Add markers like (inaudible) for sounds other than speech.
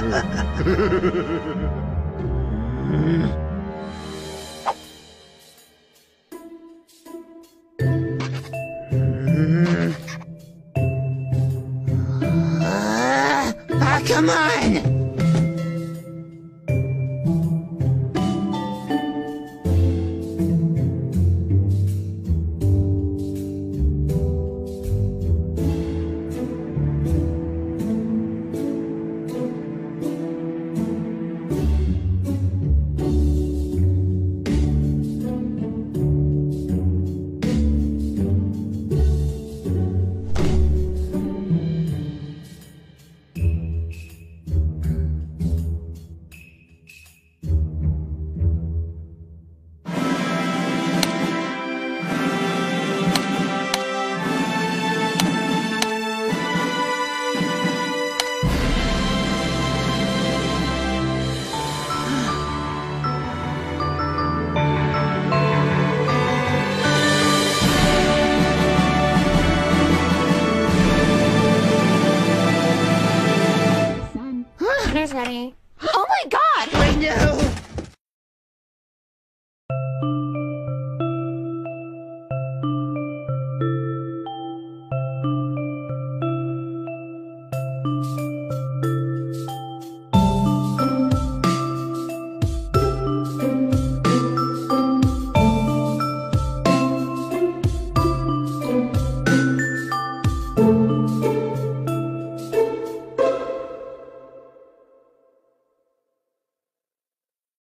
Ah, ah, come on! Here's (gasps) Eddie. Oh my god! I know!